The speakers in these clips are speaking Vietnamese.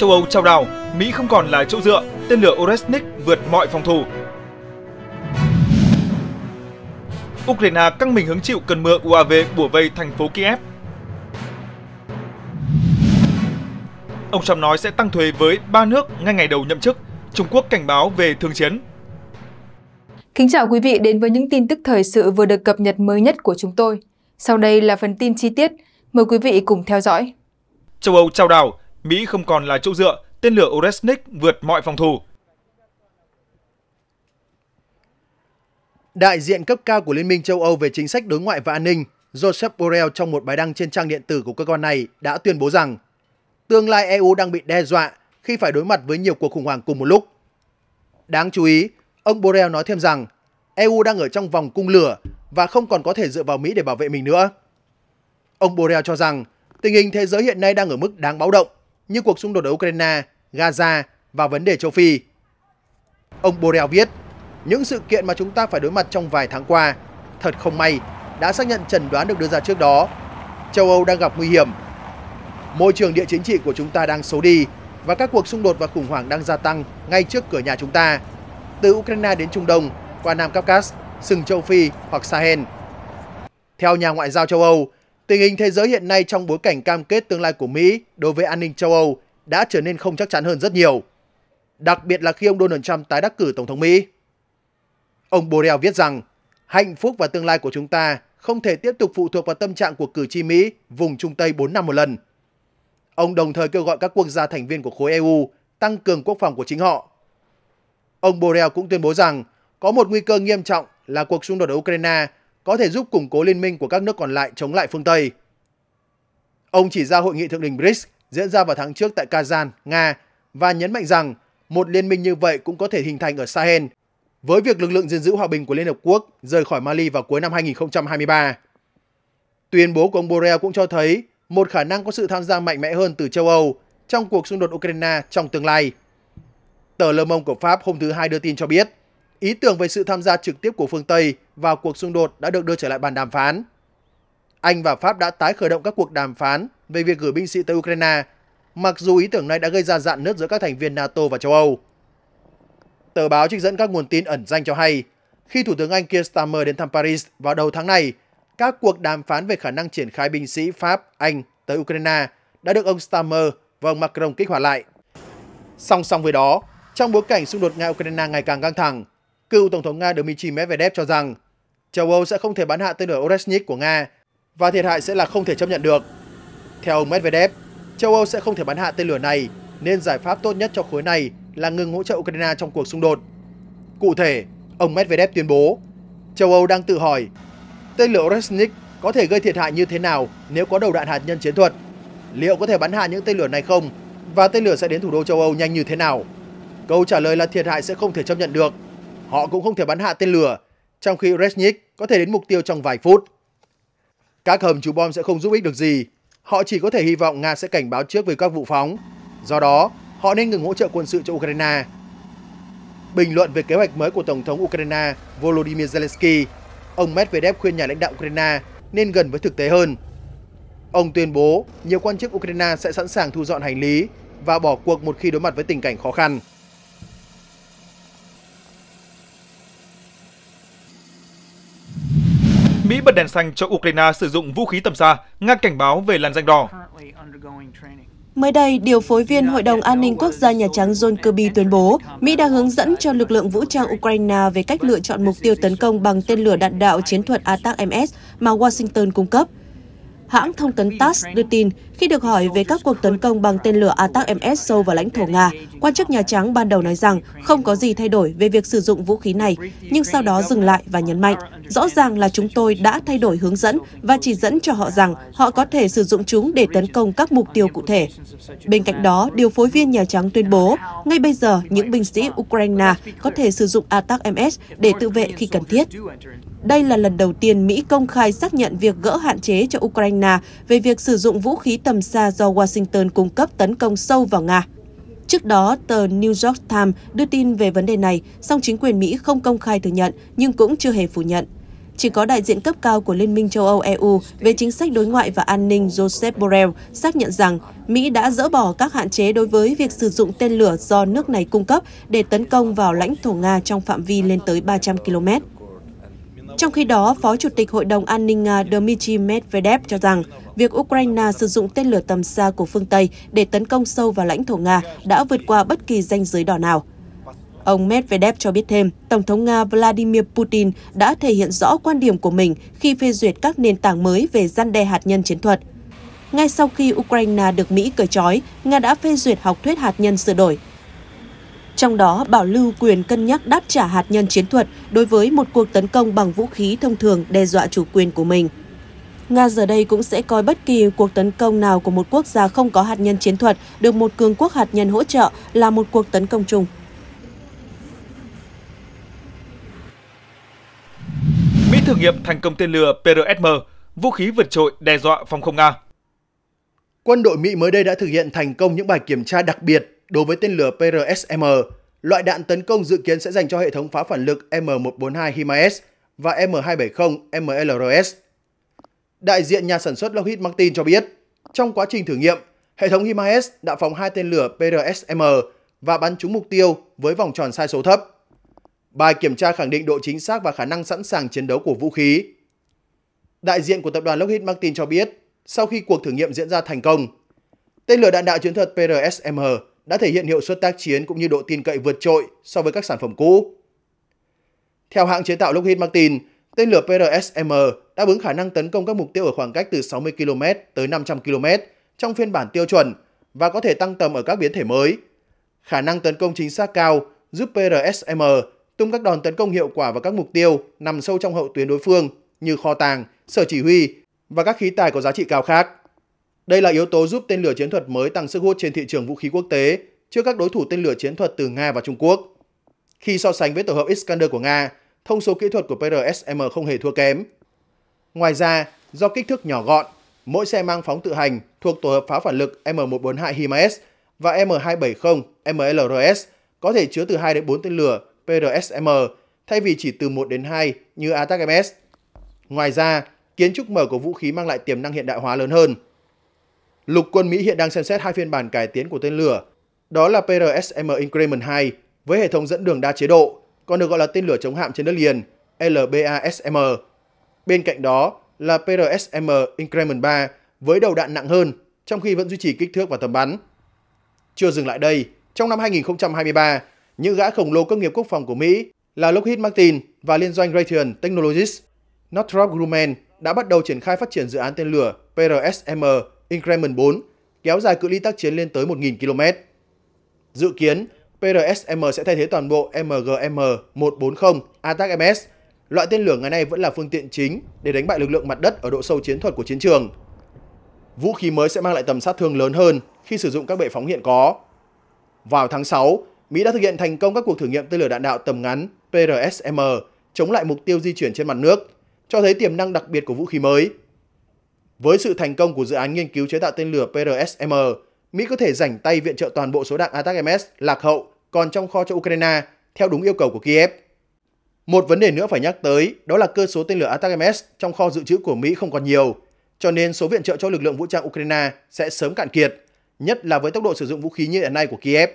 Châu Âu trao đảo, Mỹ không còn là chỗ dựa, tên lửa Oresnik vượt mọi phòng thủ. Ukraine căng mình hứng chịu cơn mưa UAV bủa vây thành phố Kiev. Ông Trump nói sẽ tăng thuế với ba nước ngay ngày đầu nhậm chức. Trung Quốc cảnh báo về thương chiến. Kính chào quý vị đến với những tin tức thời sự vừa được cập nhật mới nhất của chúng tôi. Sau đây là phần tin chi tiết. Mời quý vị cùng theo dõi. Châu Âu trao đảo, Mỹ không còn là chỗ dựa, tên lửa Oresnik vượt mọi phòng thủ. Đại diện cấp cao của Liên minh châu Âu về chính sách đối ngoại và an ninh, Joseph Borrell trong một bài đăng trên trang điện tử của cơ quan này đã tuyên bố rằng tương lai EU đang bị đe dọa khi phải đối mặt với nhiều cuộc khủng hoảng cùng một lúc. Đáng chú ý, ông Borrell nói thêm rằng EU đang ở trong vòng cung lửa và không còn có thể dựa vào Mỹ để bảo vệ mình nữa. Ông Borrell cho rằng tình hình thế giới hiện nay đang ở mức đáng báo động như cuộc xung đột ở Ukraine, Gaza và vấn đề châu Phi. Ông Borrell viết, những sự kiện mà chúng ta phải đối mặt trong vài tháng qua, thật không may, đã xác nhận trần đoán được đưa ra trước đó. Châu Âu đang gặp nguy hiểm. Môi trường địa chính trị của chúng ta đang xấu đi và các cuộc xung đột và khủng hoảng đang gia tăng ngay trước cửa nhà chúng ta, từ Ukraine đến Trung Đông, qua Nam Caucasus, sừng châu Phi hoặc Sahel. Theo nhà ngoại giao châu Âu, tình hình thế giới hiện nay trong bối cảnh cam kết tương lai của Mỹ đối với an ninh châu Âu đã trở nên không chắc chắn hơn rất nhiều. Đặc biệt là khi ông Donald Trump tái đắc cử Tổng thống Mỹ. Ông Borrell viết rằng, hạnh phúc và tương lai của chúng ta không thể tiếp tục phụ thuộc vào tâm trạng của cử tri Mỹ vùng Trung Tây 4 năm một lần. Ông đồng thời kêu gọi các quốc gia thành viên của khối EU tăng cường quốc phòng của chính họ. Ông Borrell cũng tuyên bố rằng có một nguy cơ nghiêm trọng là cuộc xung đột ở Ukraine có thể giúp củng cố liên minh của các nước còn lại chống lại phương Tây. Ông chỉ ra hội nghị thượng đỉnh BRICS diễn ra vào tháng trước tại Kazan, Nga và nhấn mạnh rằng một liên minh như vậy cũng có thể hình thành ở Sahel với việc lực lượng gìn giữ hòa bình của Liên Hợp Quốc rời khỏi Mali vào cuối năm 2023. Tuyên bố của ông Borrell cũng cho thấy một khả năng có sự tham gia mạnh mẽ hơn từ châu Âu trong cuộc xung đột Ukraine trong tương lai. Tờ Le Monde của Pháp hôm thứ Hai đưa tin cho biết, ý tưởng về sự tham gia trực tiếp của phương Tây vào cuộc xung đột đã được đưa trở lại bàn đàm phán. Anh và Pháp đã tái khởi động các cuộc đàm phán về việc gửi binh sĩ tới Ukraine, mặc dù ý tưởng này đã gây ra dạn nứt giữa các thành viên NATO và châu Âu. Tờ báo trích dẫn các nguồn tin ẩn danh cho hay, khi Thủ tướng Anh Keir Starmer đến thăm Paris vào đầu tháng này, các cuộc đàm phán về khả năng triển khai binh sĩ Pháp, Anh tới Ukraine đã được ông Starmer và ông Macron kích hoạt lại. Song song với đó, trong bối cảnh xung đột Nga-Ukraine ngày càng căng thẳng, cựu Tổng thống Nga Dmitry Medvedev cho rằng châu Âu sẽ không thể bắn hạ tên lửa Oresnik của Nga và thiệt hại sẽ là không thể chấp nhận được. Theo ông Medvedev, châu Âu sẽ không thể bắn hạ tên lửa này nên giải pháp tốt nhất cho khối này là ngừng hỗ trợ Ukraine trong cuộc xung đột. Cụ thể, ông Medvedev tuyên bố, châu Âu đang tự hỏi tên lửa Oresnik có thể gây thiệt hại như thế nào nếu có đầu đạn hạt nhân chiến thuật? Liệu có thể bắn hạ những tên lửa này không? Và tên lửa sẽ đến thủ đô châu Âu nhanh như thế nào? Câu trả lời là thiệt hại sẽ không thể chấp nhận được. Họ cũng không thể bắn hạ tên lửa, trong khi Resnik có thể đến mục tiêu trong vài phút. Các hầm trú bom sẽ không giúp ích được gì. Họ chỉ có thể hy vọng Nga sẽ cảnh báo trước về các vụ phóng. Do đó, họ nên ngừng hỗ trợ quân sự cho Ukraine. Bình luận về kế hoạch mới của Tổng thống Ukraine Volodymyr Zelensky, ông Medvedev khuyên nhà lãnh đạo Ukraine nên gần với thực tế hơn. Ông tuyên bố nhiều quan chức Ukraine sẽ sẵn sàng thu dọn hành lý và bỏ cuộc một khi đối mặt với tình cảnh khó khăn. Mỹ bật đèn xanh cho Ukraine sử dụng vũ khí tầm xa, Nga cảnh báo về làn danh đỏ. Mới đây, điều phối viên Hội đồng An ninh Quốc gia Nhà Trắng John Kirby tuyên bố Mỹ đã hướng dẫn cho lực lượng vũ trang Ukraine về cách lựa chọn mục tiêu tấn công bằng tên lửa đạn đạo chiến thuật ATAC-MS mà Washington cung cấp. Hãng thông tấn TASS đưa tin khi được hỏi về các cuộc tấn công bằng tên lửa ATAC-MS sâu vào lãnh thổ Nga, quan chức Nhà Trắng ban đầu nói rằng không có gì thay đổi về việc sử dụng vũ khí này, nhưng sau đó dừng lại và nhấn mạnh, rõ ràng là chúng tôi đã thay đổi hướng dẫn và chỉ dẫn cho họ rằng họ có thể sử dụng chúng để tấn công các mục tiêu cụ thể. Bên cạnh đó, điều phối viên Nhà Trắng tuyên bố, ngay bây giờ những binh sĩ Ukraine có thể sử dụng ATAC-MS để tự vệ khi cần thiết. Đây là lần đầu tiên Mỹ công khai xác nhận việc gỡ hạn chế cho Ukraine về việc sử dụng vũ khí tầm xa do Washington cung cấp tấn công sâu vào Nga. Trước đó, tờ New York Times đưa tin về vấn đề này, song chính quyền Mỹ không công khai thừa nhận nhưng cũng chưa hề phủ nhận. chỉ có đại diện cấp cao của Liên minh châu Âu EU về chính sách đối ngoại và an ninh Joseph Borrell xác nhận rằng Mỹ đã dỡ bỏ các hạn chế đối với việc sử dụng tên lửa do nước này cung cấp để tấn công vào lãnh thổ Nga trong phạm vi lên tới 300 km. Trong khi đó, Phó Chủ tịch Hội đồng An ninh Nga Dmitry Medvedev cho rằng việc Ukraine sử dụng tên lửa tầm xa của phương Tây để tấn công sâu vào lãnh thổ Nga đã vượt qua bất kỳ ranh giới đỏ nào. Ông Medvedev cho biết thêm, Tổng thống Nga Vladimir Putin đã thể hiện rõ quan điểm của mình khi phê duyệt các nền tảng mới về gian đe hạt nhân chiến thuật. Ngay sau khi Ukraine được Mỹ cởi trói, Nga đã phê duyệt học thuyết hạt nhân sửa đổi. Trong đó, bảo lưu quyền cân nhắc đáp trả hạt nhân chiến thuật đối với một cuộc tấn công bằng vũ khí thông thường đe dọa chủ quyền của mình. Nga giờ đây cũng sẽ coi bất kỳ cuộc tấn công nào của một quốc gia không có hạt nhân chiến thuật được một cường quốc hạt nhân hỗ trợ là một cuộc tấn công chung. Mỹ thử nghiệm thành công tên lửa PRSM, vũ khí vượt trội đe dọa phòng không Nga. Quân đội Mỹ mới đây đã thực hiện thành công những bài kiểm tra đặc biệt đối với tên lửa PRSM, loại đạn tấn công dự kiến sẽ dành cho hệ thống phá phản lực M142 HIMARS và M270 MLRS. Đại diện nhà sản xuất Lockheed Martin cho biết, trong quá trình thử nghiệm, hệ thống HIMARS đã phóng hai tên lửa PRSM và bắn trúng mục tiêu với vòng tròn sai số thấp. Bài kiểm tra khẳng định độ chính xác và khả năng sẵn sàng chiến đấu của vũ khí. Đại diện của tập đoàn Lockheed Martin cho biết, sau khi cuộc thử nghiệm diễn ra thành công, tên lửa đạn đạo chiến thuật PRSM đã thể hiện hiệu suất tác chiến cũng như độ tin cậy vượt trội so với các sản phẩm cũ. Theo hãng chế tạo Lockheed Martin, tên lửa PRSM đáp ứng khả năng tấn công các mục tiêu ở khoảng cách từ 60 km tới 500 km trong phiên bản tiêu chuẩn và có thể tăng tầm ở các biến thể mới. Khả năng tấn công chính xác cao giúp PRSM tung các đòn tấn công hiệu quả vào các mục tiêu nằm sâu trong hậu tuyến đối phương như kho tàng, sở chỉ huy và các khí tài có giá trị cao khác. Đây là yếu tố giúp tên lửa chiến thuật mới tăng sức hút trên thị trường vũ khí quốc tế trước các đối thủ tên lửa chiến thuật từ Nga và Trung Quốc. Khi so sánh với tổ hợp Iskander của Nga, thông số kỹ thuật của PRSM không hề thua kém. Ngoài ra, do kích thước nhỏ gọn, mỗi xe mang phóng tự hành thuộc tổ hợp pháo phản lực M142 HIMARS và M270 MLRS có thể chứa từ 2 đến 4 tên lửa PRSM thay vì chỉ từ 1 đến 2 như ATAC-MS. Ngoài ra, kiến trúc mở của vũ khí mang lại tiềm năng hiện đại hóa lớn hơn. Lục quân Mỹ hiện đang xem xét hai phiên bản cải tiến của tên lửa, đó là PRSM Increment 2 với hệ thống dẫn đường đa chế độ, còn được gọi là tên lửa chống hạm trên đất liền LBASM. Bên cạnh đó là PRSM Increment 3 với đầu đạn nặng hơn, trong khi vẫn duy trì kích thước và tầm bắn. Chưa dừng lại đây, trong năm 2023, những gã khổng lồ công nghiệp quốc phòng của Mỹ là Lockheed Martin và liên doanh Raytheon Technologies, Northrop Grumman đã bắt đầu triển khai phát triển dự án tên lửa PRSM Increment 4, kéo dài cự ly tác chiến lên tới 1.000 km. Dự kiến, PRSM sẽ thay thế toàn bộ MGM-140 ATAC-MS. Loại tên lửa ngày nay vẫn là phương tiện chính để đánh bại lực lượng mặt đất ở độ sâu chiến thuật của chiến trường. Vũ khí mới sẽ mang lại tầm sát thương lớn hơn khi sử dụng các bệ phóng hiện có. Vào tháng 6, Mỹ đã thực hiện thành công các cuộc thử nghiệm tên lửa đạn đạo tầm ngắn PRSM chống lại mục tiêu di chuyển trên mặt nước, cho thấy tiềm năng đặc biệt của vũ khí mới. Với sự thành công của dự án nghiên cứu chế tạo tên lửa PRSM, Mỹ có thể rảnh tay viện trợ toàn bộ số đạn atacms lạc hậu còn trong kho cho Ukraine theo đúng yêu cầu của Kiev. Một vấn đề nữa phải nhắc tới đó là cơ số tên lửa atacms trong kho dự trữ của Mỹ không còn nhiều, cho nên số viện trợ cho lực lượng vũ trang Ukraine sẽ sớm cạn kiệt, nhất là với tốc độ sử dụng vũ khí như hiện nay của Kiev.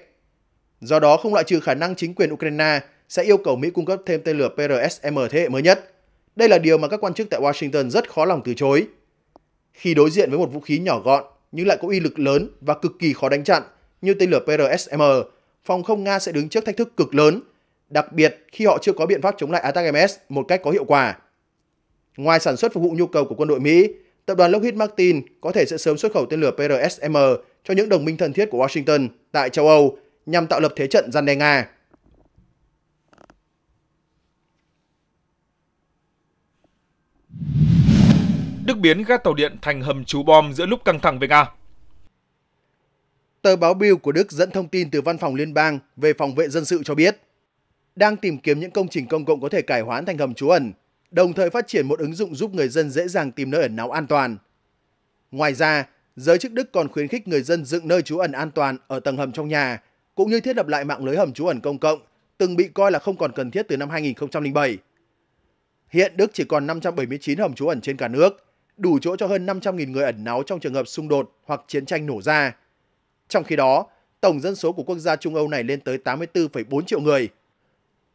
Do đó không loại trừ khả năng chính quyền Ukraine sẽ yêu cầu Mỹ cung cấp thêm tên lửa PRSM thế hệ mới nhất. Đây là điều mà các quan chức tại Washington rất khó lòng từ chối. Khi đối diện với một vũ khí nhỏ gọn nhưng lại có uy lực lớn và cực kỳ khó đánh chặn như tên lửa PRSM, phòng không Nga sẽ đứng trước thách thức cực lớn, đặc biệt khi họ chưa có biện pháp chống lại ATAC-MS một cách có hiệu quả. Ngoài sản xuất phục vụ nhu cầu của quân đội Mỹ, tập đoàn Lockheed Martin có thể sẽ sớm xuất khẩu tên lửa PRSM cho những đồng minh thân thiết của Washington tại châu Âu nhằm tạo lập thế trận gian đe Nga. Đức biến ga tàu điện thành hầm trú bom giữa lúc căng thẳng với Nga. Tờ báo Bill của Đức dẫn thông tin từ Văn phòng Liên bang về phòng vệ dân sự cho biết, đang tìm kiếm những công trình công cộng có thể cải hoán thành hầm trú ẩn, đồng thời phát triển một ứng dụng giúp người dân dễ dàng tìm nơi ẩn náu an toàn. Ngoài ra, giới chức Đức còn khuyến khích người dân dựng nơi trú ẩn an toàn ở tầng hầm trong nhà, cũng như thiết lập lại mạng lưới hầm trú ẩn công cộng, từng bị coi là không còn cần thiết từ năm 2007. Hiện Đức chỉ còn 579 hầm trú ẩn trên cả nước, đủ chỗ cho hơn 500.000 người ẩn náu trong trường hợp xung đột hoặc chiến tranh nổ ra. Trong khi đó, tổng dân số của quốc gia Trung Âu này lên tới 84,4 triệu người.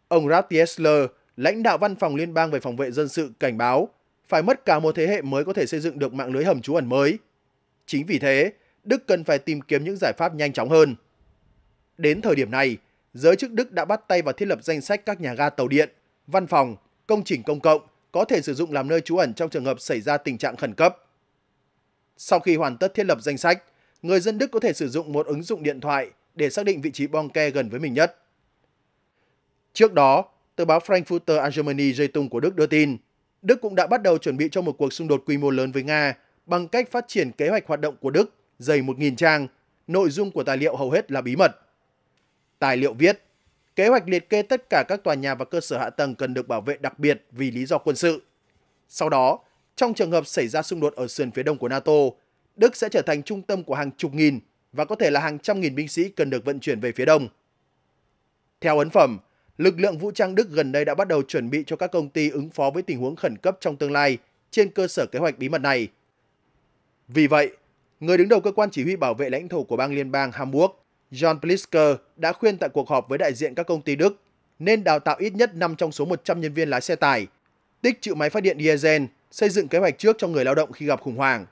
Ông Ralph Tiesler, lãnh đạo văn phòng liên bang về phòng vệ dân sự cảnh báo phải mất cả một thế hệ mới có thể xây dựng được mạng lưới hầm trú ẩn mới. Chính vì thế, Đức cần phải tìm kiếm những giải pháp nhanh chóng hơn. Đến thời điểm này, giới chức Đức đã bắt tay vào thiết lập danh sách các nhà ga tàu điện, văn phòng, công trình công cộng có thể sử dụng làm nơi trú ẩn trong trường hợp xảy ra tình trạng khẩn cấp. Sau khi hoàn tất thiết lập danh sách, người dân Đức có thể sử dụng một ứng dụng điện thoại để xác định vị trí bong ke gần với mình nhất. Trước đó, tờ báo Frankfurter Allgemeine Zeitung của Đức đưa tin, Đức cũng đã bắt đầu chuẩn bị cho một cuộc xung đột quy mô lớn với Nga bằng cách phát triển kế hoạch hoạt động của Đức dày 1.000 trang, nội dung của tài liệu hầu hết là bí mật. Tài liệu viết, kế hoạch liệt kê tất cả các tòa nhà và cơ sở hạ tầng cần được bảo vệ đặc biệt vì lý do quân sự. Sau đó, trong trường hợp xảy ra xung đột ở sườn phía đông của NATO, Đức sẽ trở thành trung tâm của hàng chục nghìn và có thể là hàng trăm nghìn binh sĩ cần được vận chuyển về phía đông. Theo ấn phẩm, lực lượng vũ trang Đức gần đây đã bắt đầu chuẩn bị cho các công ty ứng phó với tình huống khẩn cấp trong tương lai trên cơ sở kế hoạch bí mật này. Vì vậy, người đứng đầu cơ quan chỉ huy bảo vệ lãnh thổ của bang liên bang Hamburg, John Plisker đã khuyên tại cuộc họp với đại diện các công ty Đức nên đào tạo ít nhất 5 trong số 100 nhân viên lái xe tải, tích trữ máy phát điện diesel, xây dựng kế hoạch trước cho người lao động khi gặp khủng hoảng.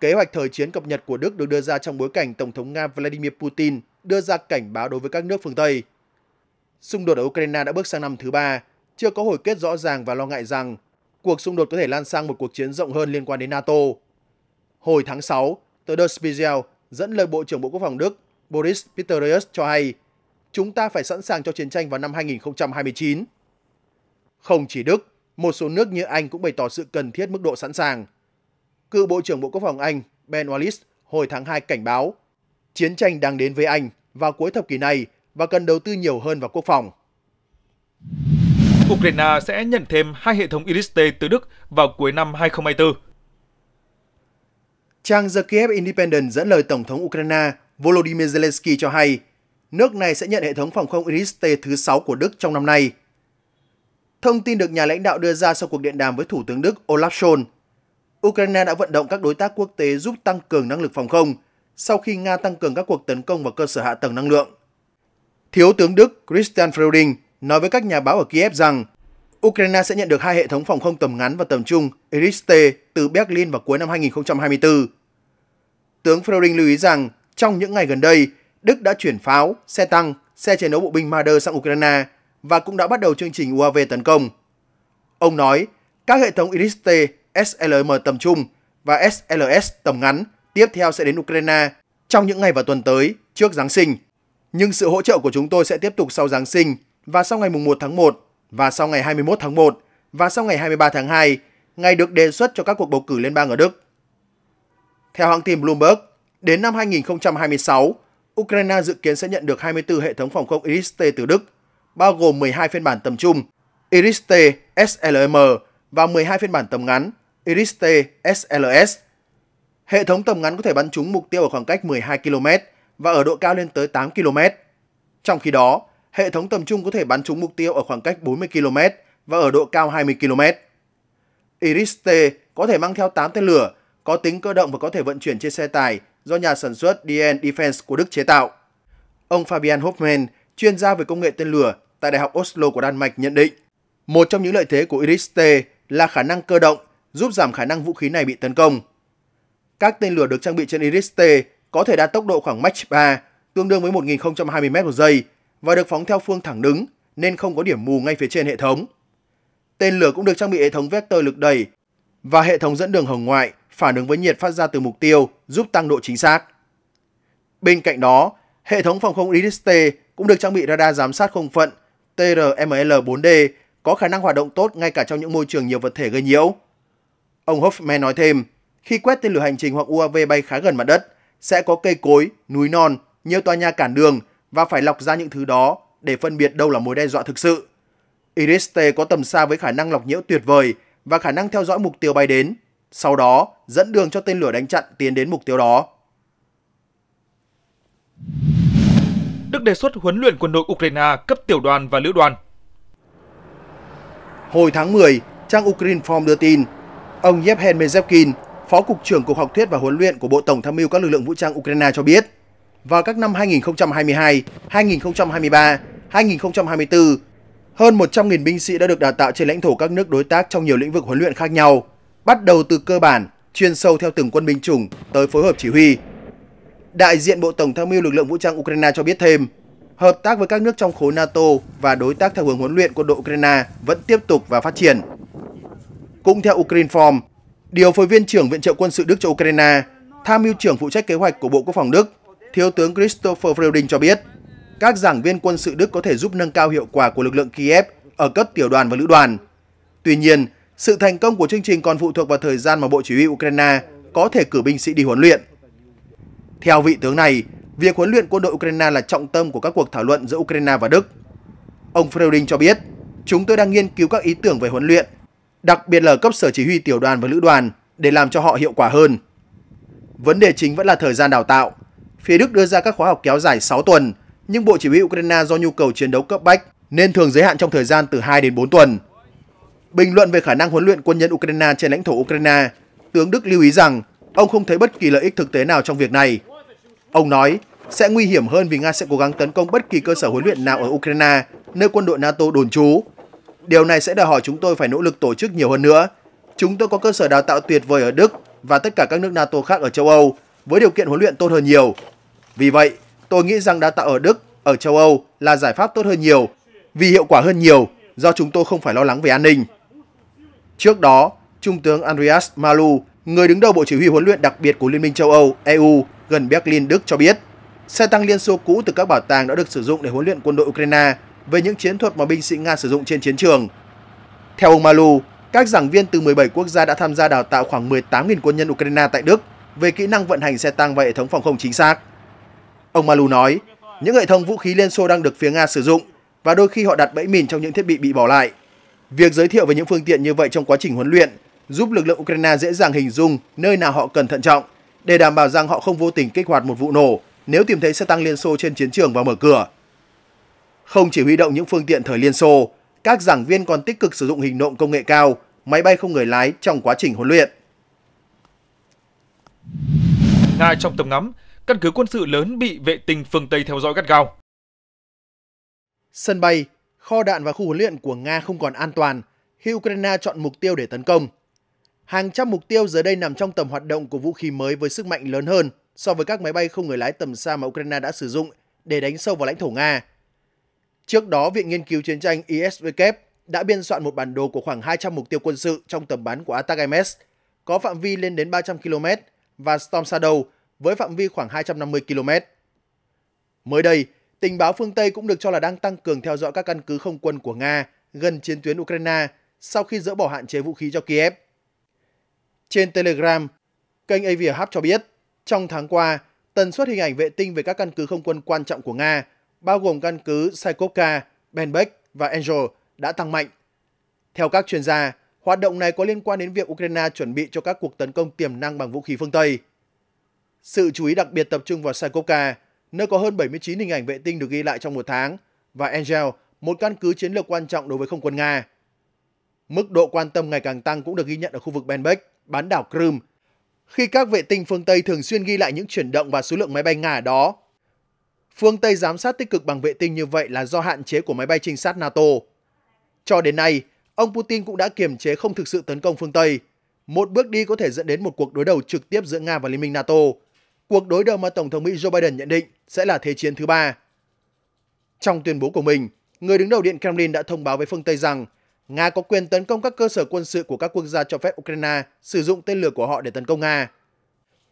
Kế hoạch thời chiến cập nhật của Đức được đưa ra trong bối cảnh Tổng thống Nga Vladimir Putin đưa ra cảnh báo đối với các nước phương Tây. Xung đột ở Ukraine đã bước sang năm thứ ba, chưa có hồi kết rõ ràng và lo ngại rằng cuộc xung đột có thể lan sang một cuộc chiến rộng hơn liên quan đến NATO. Hồi tháng 6, tờ Der Spiegel dẫn lời Bộ trưởng Bộ Quốc phòng Đức Boris Pistorius cho hay chúng ta phải sẵn sàng cho chiến tranh vào năm 2029. Không chỉ Đức, một số nước như Anh cũng bày tỏ sự cần thiết mức độ sẵn sàng. Cựu Bộ trưởng Bộ Quốc phòng Anh Ben Wallace hồi tháng 2 cảnh báo chiến tranh đang đến với Anh vào cuối thập kỷ này và cần đầu tư nhiều hơn vào quốc phòng. Ukraine sẽ nhận thêm hai hệ thống Iris-T từ Đức vào cuối năm 2024. Trang The Kiev Independent dẫn lời Tổng thống Ukraine Volodymyr Zelensky cho hay, nước này sẽ nhận hệ thống phòng không Iris-T thứ 6 của Đức trong năm nay. Thông tin được nhà lãnh đạo đưa ra sau cuộc điện đàm với Thủ tướng Đức Olaf Scholz. Ukraine đã vận động các đối tác quốc tế giúp tăng cường năng lực phòng không sau khi Nga tăng cường các cuộc tấn công vào cơ sở hạ tầng năng lượng. Thiếu tướng Đức Christian Freuding nói với các nhà báo ở Kiev rằng, Ukraine sẽ nhận được hai hệ thống phòng không tầm ngắn và tầm trung Iris-T từ Berlin vào cuối năm 2024. Tướng Freuding lưu ý rằng trong những ngày gần đây, Đức đã chuyển pháo, xe tăng, xe chiến đấu bộ binh Marder sang Ukraine và cũng đã bắt đầu chương trình UAV tấn công. Ông nói, các hệ thống Iris-T, SLM tầm trung và SLS tầm ngắn tiếp theo sẽ đến Ukraine trong những ngày và tuần tới trước Giáng sinh. Nhưng sự hỗ trợ của chúng tôi sẽ tiếp tục sau Giáng sinh và sau ngày 1 tháng 1 và sau ngày 21 tháng 1 và sau ngày 23 tháng 2, ngày được đề xuất cho các cuộc bầu cử liên bang ở Đức. Theo hãng tin Bloomberg, đến năm 2026, Ukraine dự kiến sẽ nhận được 24 hệ thống phòng không Iris-T từ Đức, bao gồm 12 phiên bản tầm trung Iris-T SLM và 12 phiên bản tầm ngắn Iris-T SLS. Hệ thống tầm ngắn có thể bắn trúng mục tiêu ở khoảng cách 12 km và ở độ cao lên tới 8 km. Trong khi đó, hệ thống tầm trung có thể bắn trúng mục tiêu ở khoảng cách 40 km và ở độ cao 20 km. Iris-T có thể mang theo 8 tên lửa, có tính cơ động và có thể vận chuyển trên xe tải do nhà sản xuất DN Defense của Đức chế tạo. Ông Fabian Hoffman, chuyên gia về công nghệ tên lửa tại Đại học Oslo của Đan Mạch nhận định, một trong những lợi thế của Iris-T là khả năng cơ động, giúp giảm khả năng vũ khí này bị tấn công. Các tên lửa được trang bị trên Iris-T có thể đạt tốc độ khoảng Mach 3, tương đương với 1020 m một giây và được phóng theo phương thẳng đứng nên không có điểm mù ngay phía trên hệ thống. Tên lửa cũng được trang bị hệ thống vector lực đẩy và hệ thống dẫn đường hồng ngoại phản ứng với nhiệt phát ra từ mục tiêu giúp tăng độ chính xác. Bên cạnh đó, hệ thống phòng không Iris-T cũng được trang bị radar giám sát không phận TRML-4D có khả năng hoạt động tốt ngay cả trong những môi trường nhiều vật thể gây nhiễu. Ông Hoffman nói thêm, khi quét tên lửa hành trình hoặc UAV bay khá gần mặt đất, sẽ có cây cối, núi non, nhiều tòa nhà cản đường và phải lọc ra những thứ đó để phân biệt đâu là mối đe dọa thực sự. Iris-T có tầm xa với khả năng lọc nhiễu tuyệt vời và khả năng theo dõi mục tiêu bay đến, sau đó dẫn đường cho tên lửa đánh chặn tiến đến mục tiêu đó. Đức đề xuất huấn luyện quân đội Ukraine cấp tiểu đoàn và lữ đoàn. Hồi tháng 10, trang Ukrinform đưa tin, ông Yevhen Mezevkin, Phó Cục trưởng Cục Học thuyết và Huấn luyện của Bộ Tổng tham mưu các lực lượng vũ trang Ukraine cho biết, vào các năm 2022, 2023, 2024, hơn 100.000 binh sĩ đã được đào tạo trên lãnh thổ các nước đối tác trong nhiều lĩnh vực huấn luyện khác nhau, bắt đầu từ cơ bản, chuyên sâu theo từng quân binh chủng tới phối hợp chỉ huy. Đại diện Bộ Tổng tham mưu lực lượng vũ trang Ukraine cho biết thêm, hợp tác với các nước trong khối NATO và đối tác theo hướng huấn luyện quân đội Ukraine vẫn tiếp tục và phát triển. Cũng theo Ukrinform, điều phối viên trưởng viện trợ quân sự Đức cho Ukraine, tham mưu trưởng phụ trách kế hoạch của Bộ Quốc phòng Đức, Thiếu tướng Christopher Freuding cho biết, các giảng viên quân sự Đức có thể giúp nâng cao hiệu quả của lực lượng Kiev ở cấp tiểu đoàn và lữ đoàn. Tuy nhiên, sự thành công của chương trình còn phụ thuộc vào thời gian mà Bộ Chỉ huy Ukraine có thể cử binh sĩ đi huấn luyện. Theo vị tướng này, việc huấn luyện quân đội Ukraine là trọng tâm của các cuộc thảo luận giữa Ukraine và Đức. Ông Freuding cho biết, chúng tôi đang nghiên cứu các ý tưởng về huấn luyện, đặc biệt là cấp sở chỉ huy tiểu đoàn và lữ đoàn để làm cho họ hiệu quả hơn. Vấn đề chính vẫn là thời gian đào tạo. Phía Đức đưa ra các khóa học kéo dài 6 tuần, nhưng Bộ Chỉ huy Ukraine do nhu cầu chiến đấu cấp bách nên thường giới hạn trong thời gian từ 2 đến 4 tuần. Bình luận về khả năng huấn luyện quân nhân Ukraine trên lãnh thổ Ukraine, tướng Đức lưu ý rằng ông không thấy bất kỳ lợi ích thực tế nào trong việc này. Ông nói sẽ nguy hiểm hơn vì Nga sẽ cố gắng tấn công bất kỳ cơ sở huấn luyện nào ở Ukraine, nơi quân đội NATO đồn trú. Điều này sẽ đòi hỏi chúng tôi phải nỗ lực tổ chức nhiều hơn nữa. Chúng tôi có cơ sở đào tạo tuyệt vời ở Đức và tất cả các nước NATO khác ở châu Âu với điều kiện huấn luyện tốt hơn nhiều. Vì vậy, tôi nghĩ rằng đào tạo ở Đức, ở châu Âu là giải pháp tốt hơn nhiều vì hiệu quả hơn nhiều do chúng tôi không phải lo lắng về an ninh. Trước đó, Trung tướng Andreas Malu, người đứng đầu Bộ Chỉ huy huấn luyện đặc biệt của Liên minh châu Âu EU gần Berlin, Đức cho biết, xe tăng Liên Xô cũ từ các bảo tàng đã được sử dụng để huấn luyện quân đội Ukraine về những chiến thuật mà binh sĩ Nga sử dụng trên chiến trường. Theo ông Malu, các giảng viên từ 17 quốc gia đã tham gia đào tạo khoảng 18.000 quân nhân Ukraine tại Đức về kỹ năng vận hành xe tăng và hệ thống phòng không chính xác. Ông Malu nói, những hệ thống vũ khí Liên Xô đang được phía Nga sử dụng và đôi khi họ đặt bẫy mìn trong những thiết bị bị bỏ lại. Việc giới thiệu về những phương tiện như vậy trong quá trình huấn luyện giúp lực lượng Ukraine dễ dàng hình dung nơi nào họ cần thận trọng để đảm bảo rằng họ không vô tình kích hoạt một vụ nổ nếu tìm thấy xe tăng Liên Xô trên chiến trường và mở cửa. Không chỉ huy động những phương tiện thời Liên Xô, các giảng viên còn tích cực sử dụng hình nộm công nghệ cao, máy bay không người lái trong quá trình huấn luyện. Nga trong tầm ngắm, căn cứ quân sự lớn bị vệ tinh phương Tây theo dõi gắt gao. Sân bay, kho đạn và khu huấn luyện của Nga không còn an toàn khi Ukraine chọn mục tiêu để tấn công. Hàng trăm mục tiêu giờ đây nằm trong tầm hoạt động của vũ khí mới với sức mạnh lớn hơn so với các máy bay không người lái tầm xa mà Ukraine đã sử dụng để đánh sâu vào lãnh thổ Nga. Trước đó, Viện Nghiên cứu Chiến tranh ISWK đã biên soạn một bản đồ của khoảng 200 mục tiêu quân sự trong tầm bắn của ATACMS, có phạm vi lên đến 300 km và Storm Shadow với phạm vi khoảng 250 km. Mới đây, tình báo phương Tây cũng được cho là đang tăng cường theo dõi các căn cứ không quân của Nga gần chiến tuyến Ukraine sau khi dỡ bỏ hạn chế vũ khí cho Kiev. Trên Telegram, kênh Avia Hub cho biết, trong tháng qua, tần suất hình ảnh vệ tinh về các căn cứ không quân quan trọng của Nga, bao gồm căn cứ Saikovka, Benbek và Angel, đã tăng mạnh. Theo các chuyên gia, hoạt động này có liên quan đến việc Ukraine chuẩn bị cho các cuộc tấn công tiềm năng bằng vũ khí phương Tây. Sự chú ý đặc biệt tập trung vào Saikovka, nơi có hơn 79 hình ảnh vệ tinh được ghi lại trong một tháng, và Angel, một căn cứ chiến lược quan trọng đối với không quân Nga. Mức độ quan tâm ngày càng tăng cũng được ghi nhận ở khu vực Benbek, bán đảo Crimea, khi các vệ tinh phương Tây thường xuyên ghi lại những chuyển động và số lượng máy bay Nga ở đó. Phương Tây giám sát tích cực bằng vệ tinh như vậy là do hạn chế của máy bay trinh sát NATO. Cho đến nay, ông Putin cũng đã kiềm chế không thực sự tấn công phương Tây. Một bước đi có thể dẫn đến một cuộc đối đầu trực tiếp giữa Nga và Liên minh NATO. Cuộc đối đầu mà Tổng thống Mỹ Joe Biden nhận định sẽ là thế chiến thứ ba. Trong tuyên bố của mình, người đứng đầu Điện Kremlin đã thông báo với phương Tây rằng Nga có quyền tấn công các cơ sở quân sự của các quốc gia cho phép Ukraine sử dụng tên lửa của họ để tấn công Nga.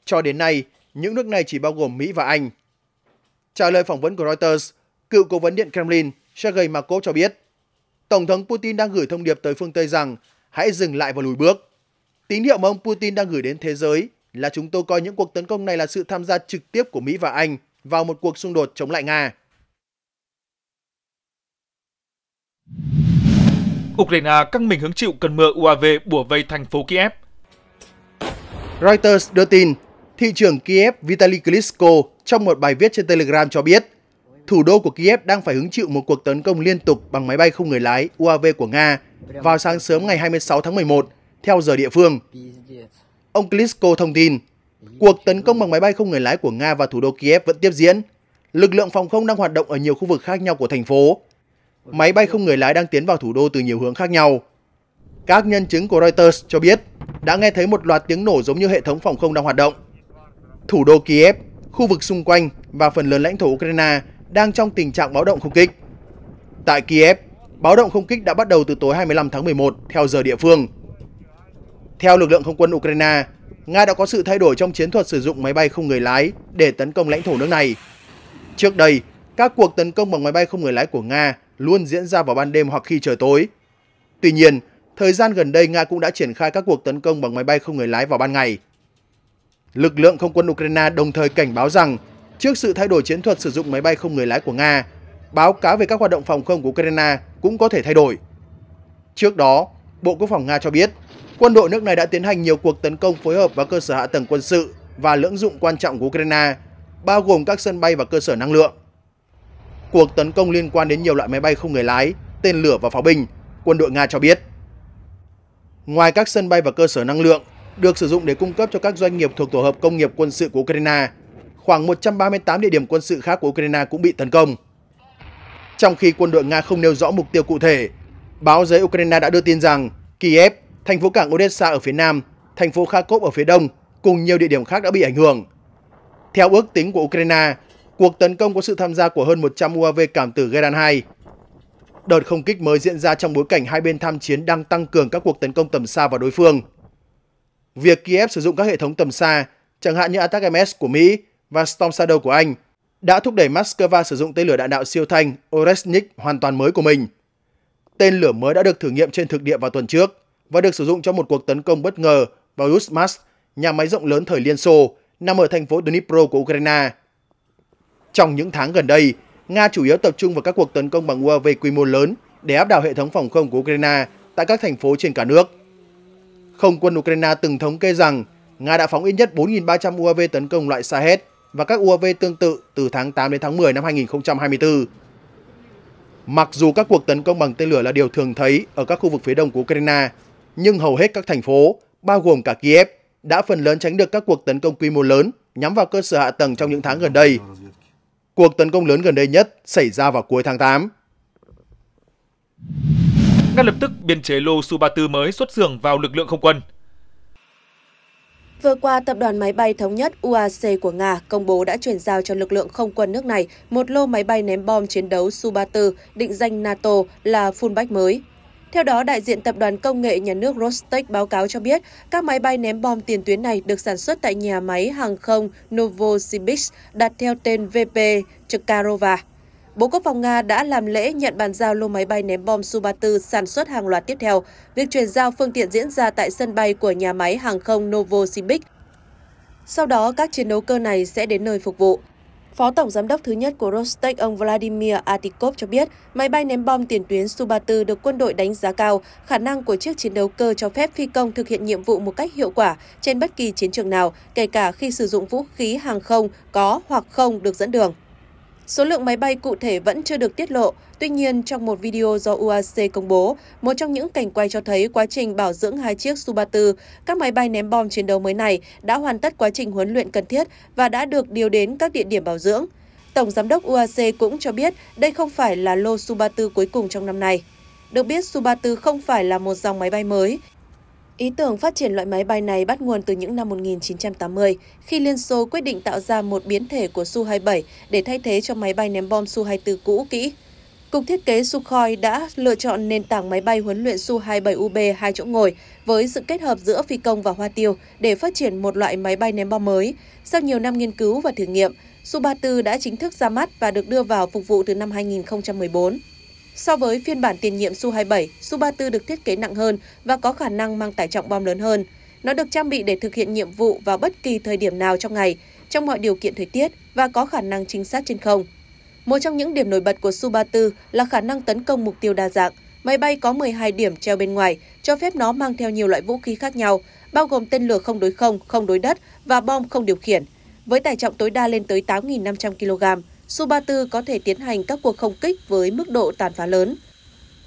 Cho đến nay, những nước này chỉ bao gồm Mỹ và Anh. Trả lời phỏng vấn của Reuters, cựu cố vấn Điện Kremlin Sergei Markov cho biết, Tổng thống Putin đang gửi thông điệp tới phương Tây rằng hãy dừng lại và lùi bước. Tín hiệu mà ông Putin đang gửi đến thế giới là chúng tôi coi những cuộc tấn công này là sự tham gia trực tiếp của Mỹ và Anh vào một cuộc xung đột chống lại Nga. Ukraine căng mình hứng chịu cơn mưa UAV bủa vây thành phố Kiev. Reuters đưa tin, thị trưởng Kiev Vitaly Klitschko trong một bài viết trên Telegram cho biết, thủ đô của Kiev đang phải hứng chịu một cuộc tấn công liên tục bằng máy bay không người lái UAV của Nga vào sáng sớm ngày 26 tháng 11 theo giờ địa phương. Ông Klitschko thông tin, cuộc tấn công bằng máy bay không người lái của Nga vào thủ đô Kiev vẫn tiếp diễn. Lực lượng phòng không đang hoạt động ở nhiều khu vực khác nhau của thành phố. Máy bay không người lái đang tiến vào thủ đô từ nhiều hướng khác nhau. Các nhân chứng của Reuters cho biết đã nghe thấy một loạt tiếng nổ giống như hệ thống phòng không đang hoạt động. Thủ đô Kiev, khu vực xung quanh và phần lớn lãnh thổ Ukraine đang trong tình trạng báo động không kích. Tại Kiev, báo động không kích đã bắt đầu từ tối 25 tháng 11 theo giờ địa phương. Theo lực lượng không quân Ukraine, Nga đã có sự thay đổi trong chiến thuật sử dụng máy bay không người lái để tấn công lãnh thổ nước này. Trước đây, các cuộc tấn công bằng máy bay không người lái của Nga luôn diễn ra vào ban đêm hoặc khi trời tối. Tuy nhiên, thời gian gần đây Nga cũng đã triển khai các cuộc tấn công bằng máy bay không người lái vào ban ngày. Lực lượng không quân Ukraine đồng thời cảnh báo rằng trước sự thay đổi chiến thuật sử dụng máy bay không người lái của Nga, báo cáo về các hoạt động phòng không của Ukraine cũng có thể thay đổi. Trước đó, Bộ Quốc phòng Nga cho biết, quân đội nước này đã tiến hành nhiều cuộc tấn công phối hợp vào cơ sở hạ tầng quân sự và lưỡng dụng quan trọng của Ukraine, bao gồm các sân bay và cơ sở năng lượng. Cuộc tấn công liên quan đến nhiều loại máy bay không người lái, tên lửa và pháo binh, quân đội Nga cho biết. Ngoài các sân bay và cơ sở năng lượng được sử dụng để cung cấp cho các doanh nghiệp thuộc tổ hợp công nghiệp quân sự của Ukraine, khoảng 138 địa điểm quân sự khác của Ukraine cũng bị tấn công. Trong khi quân đội Nga không nêu rõ mục tiêu cụ thể, báo giới Ukraine đã đưa tin rằng Kiev, thành phố cảng Odessa ở phía nam, thành phố Kharkov ở phía đông cùng nhiều địa điểm khác đã bị ảnh hưởng. Theo ước tính của Ukraine, cuộc tấn công có sự tham gia của hơn 100 UAV cảm tử Gerdan 2. Đợt không kích mới diễn ra trong bối cảnh hai bên tham chiến đang tăng cường các cuộc tấn công tầm xa vào đối phương. Việc Kiev sử dụng các hệ thống tầm xa, chẳng hạn như Attack-MS của Mỹ và Storm Shadow của Anh, đã thúc đẩy Moscow sử dụng tên lửa đạn đạo siêu thanh Oresnik hoàn toàn mới của mình. Tên lửa mới đã được thử nghiệm trên thực địa vào tuần trước và được sử dụng cho một cuộc tấn công bất ngờ vào Yuzmas, nhà máy rộng lớn thời Liên Xô, nằm ở thành phố Dnipro của Ukraine. Trong những tháng gần đây, Nga chủ yếu tập trung vào các cuộc tấn công bằng UAV quy mô lớn để áp đảo hệ thống phòng không của Ukraine tại các thành phố trên cả nước. Không quân Ukraine từng thống kê rằng Nga đã phóng ít nhất 4.300 UAV tấn công loại Shahed và các UAV tương tự từ tháng 8 đến tháng 10 năm 2024. Mặc dù các cuộc tấn công bằng tên lửa là điều thường thấy ở các khu vực phía đông của Ukraine, nhưng hầu hết các thành phố, bao gồm cả Kiev, đã phần lớn tránh được các cuộc tấn công quy mô lớn nhắm vào cơ sở hạ tầng trong những tháng gần đây. Cuộc tấn công lớn gần đây nhất xảy ra vào cuối tháng 8. Ngay lập tức, biên chế lô Su-34 mới xuất xưởng vào lực lượng không quân. Vừa qua, tập đoàn máy bay thống nhất UAC của Nga công bố đã chuyển giao cho lực lượng không quân nước này một lô máy bay ném bom chiến đấu Su-34 định danh NATO là fullback mới. Theo đó, đại diện Tập đoàn Công nghệ Nhà nước Rostec báo cáo cho biết các máy bay ném bom tiền tuyến này được sản xuất tại nhà máy hàng không Novosibirsk đặt theo tên VP Chkarova. Bộ Quốc phòng Nga đã làm lễ nhận bàn giao lô máy bay ném bom Su-34 sản xuất hàng loạt tiếp theo. Việc chuyển giao phương tiện diễn ra tại sân bay của nhà máy hàng không Novosibirsk. Sau đó, các chiến đấu cơ này sẽ đến nơi phục vụ. Phó Tổng Giám đốc thứ nhất của Rostec ông Vladimir Atikov cho biết, máy bay ném bom tiền tuyến Su-34 được quân đội đánh giá cao, khả năng của chiếc chiến đấu cơ cho phép phi công thực hiện nhiệm vụ một cách hiệu quả trên bất kỳ chiến trường nào, kể cả khi sử dụng vũ khí hàng không có hoặc không được dẫn đường. Số lượng máy bay cụ thể vẫn chưa được tiết lộ, tuy nhiên trong một video do UAC công bố, một trong những cảnh quay cho thấy quá trình bảo dưỡng hai chiếc Su-34, các máy bay ném bom chiến đấu mới này đã hoàn tất quá trình huấn luyện cần thiết và đã được điều đến các địa điểm bảo dưỡng. Tổng giám đốc UAC cũng cho biết đây không phải là lô Su-34 cuối cùng trong năm nay. Được biết, Su-34 không phải là một dòng máy bay mới, Ý tưởng phát triển loại máy bay này bắt nguồn từ những năm 1980, khi Liên Xô quyết định tạo ra một biến thể của Su-27 để thay thế cho máy bay ném bom Su-24 cũ kỹ. Cục thiết kế Sukhoi đã lựa chọn nền tảng máy bay huấn luyện Su-27UB hai chỗ ngồi với sự kết hợp giữa phi công và hoa tiêu để phát triển một loại máy bay ném bom mới. Sau nhiều năm nghiên cứu và thử nghiệm, Su-34 đã chính thức ra mắt và được đưa vào phục vụ từ năm 2014. So với phiên bản tiền nhiệm Su-27, Su-34 được thiết kế nặng hơn và có khả năng mang tải trọng bom lớn hơn. Nó được trang bị để thực hiện nhiệm vụ vào bất kỳ thời điểm nào trong ngày, trong mọi điều kiện thời tiết và có khả năng chính xác trên không. Một trong những điểm nổi bật của Su-34 là khả năng tấn công mục tiêu đa dạng. Máy bay có 12 điểm treo bên ngoài, cho phép nó mang theo nhiều loại vũ khí khác nhau, bao gồm tên lửa không đối không, không đối đất và bom không điều khiển. Với tải trọng tối đa lên tới 8.500 kg, Su-34 có thể tiến hành các cuộc không kích với mức độ tàn phá lớn.